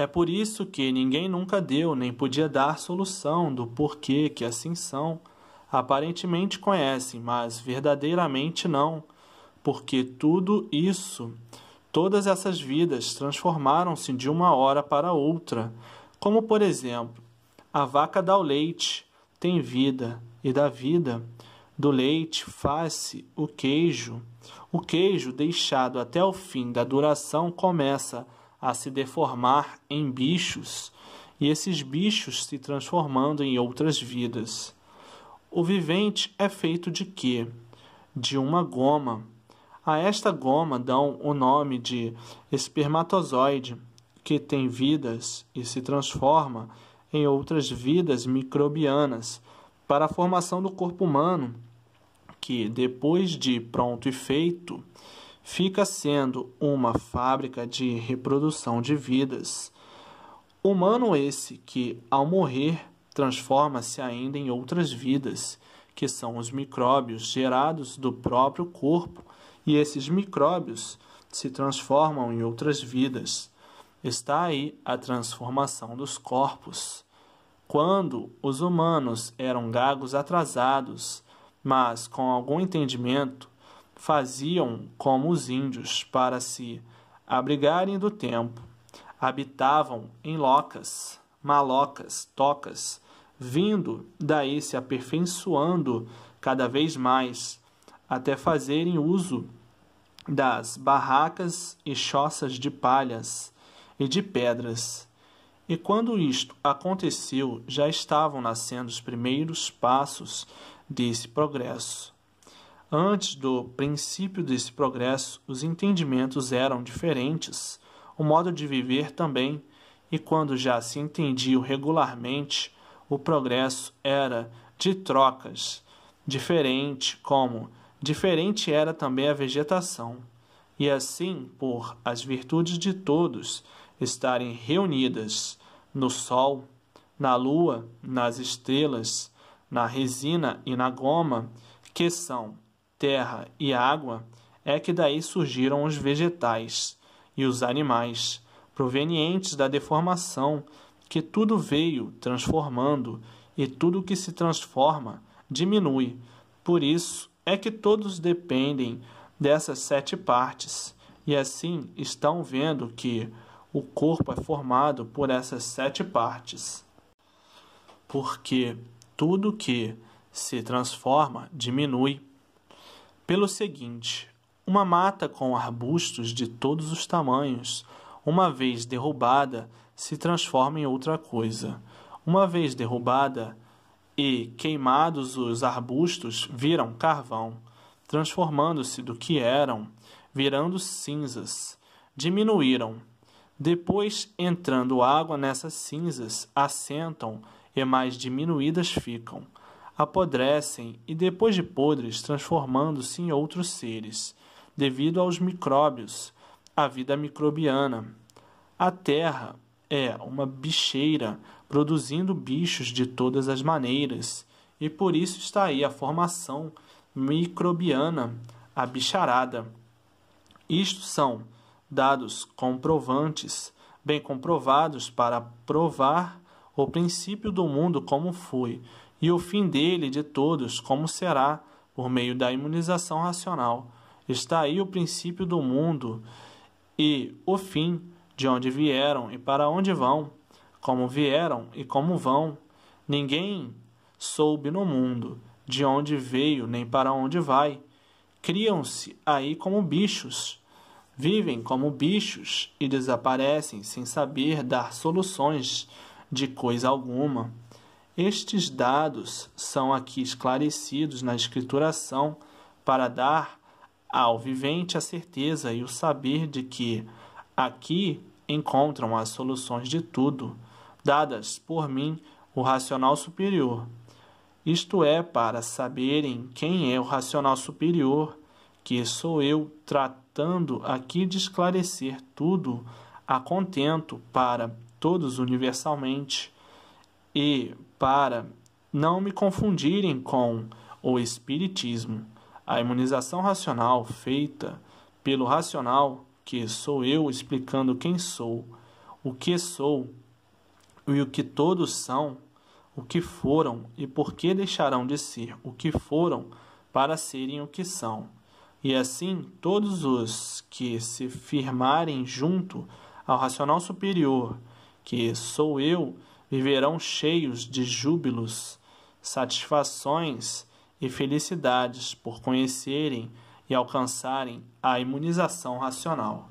É por isso que ninguém nunca deu nem podia dar solução do porquê que assim são. Aparentemente conhecem, mas verdadeiramente não, porque tudo isso, todas essas vidas transformaram-se de uma hora para outra, como por exemplo, a vaca dá o leite, tem vida, e da vida do leite faz-se o queijo. O queijo, deixado até o fim da duração, começa a se deformar em bichos, e esses bichos se transformando em outras vidas. O vivente é feito de quê? De uma goma. A esta goma dão o nome de espermatozoide, que tem vidas e se transforma em outras vidas microbianas para a formação do corpo humano, que depois de pronto e feito, fica sendo uma fábrica de reprodução de vidas. Humano esse que, ao morrer, transforma-se ainda em outras vidas, que são os micróbios gerados do próprio corpo, e esses micróbios se transformam em outras vidas. Está aí a transformação dos corpos. Quando os humanos eram gagos atrasados, mas com algum entendimento, faziam como os índios para se abrigarem do tempo. Habitavam em locas, malocas, tocas, vindo daí se aperfeiçoando cada vez mais, até fazerem uso das barracas e choças de palhas e de pedras. E quando isto aconteceu, já estavam nascendo os primeiros passos desse progresso. Antes do princípio desse progresso, os entendimentos eram diferentes, o modo de viver também, e quando já se entendiam regularmente, o progresso era de trocas, diferente como diferente era também a vegetação. E assim, por as virtudes de todos estarem reunidas no sol, na lua, nas estrelas, na resina e na goma, que são terra e água, é que daí surgiram os vegetais e os animais, provenientes da deformação, que tudo veio transformando, e tudo que se transforma diminui. Por isso é que todos dependem dessas sete partes, e assim estão vendo que o corpo é formado por essas sete partes. Porque tudo que se transforma diminui pelo seguinte: uma mata com arbustos de todos os tamanhos, uma vez derrubada, se transforma em outra coisa. Uma vez derrubada e queimados os arbustos, viram carvão, transformando-se do que eram, virando cinzas. Diminuíram. Depois, entrando água nessas cinzas, assentam e mais diminuídas ficam apodrecem e, depois de podres, transformando-se em outros seres, devido aos micróbios, a vida microbiana. A Terra é uma bicheira produzindo bichos de todas as maneiras, e por isso está aí a formação microbiana, a bicharada. Isto são dados comprovantes, bem comprovados para provar o princípio do mundo como foi e o fim dele de todos, como será, por meio da imunização racional. Está aí o princípio do mundo e o fim, de onde vieram e para onde vão, como vieram e como vão. Ninguém soube no mundo de onde veio nem para onde vai. Criam-se aí como bichos, vivem como bichos e desaparecem sem saber dar soluções de coisa alguma. Estes dados são aqui esclarecidos na escrituração para dar ao vivente a certeza e o saber de que aqui encontram as soluções de tudo, dadas por mim, o racional superior. Isto é, para saberem quem é o racional superior, que sou eu tratando aqui de esclarecer tudo a contento para todos universalmente e para não me confundirem com o espiritismo. A imunização racional feita pelo racional, que sou eu explicando quem sou, o que sou e o que todos são, o que foram e por que deixarão de ser o que foram para serem o que são. E assim, todos os que se firmarem junto ao racional superior, que sou eu, viverão cheios de júbilos, satisfações e felicidades por conhecerem e alcançarem a imunização racional.